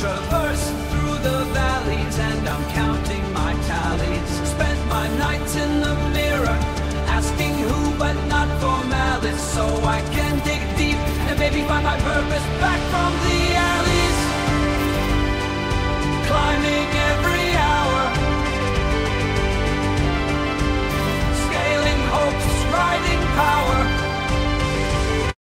traverse through the valleys and I'm counting my tallies. Spent my nights in the mirror, asking who but not for malice. So I can dig deep and maybe find my purpose back from the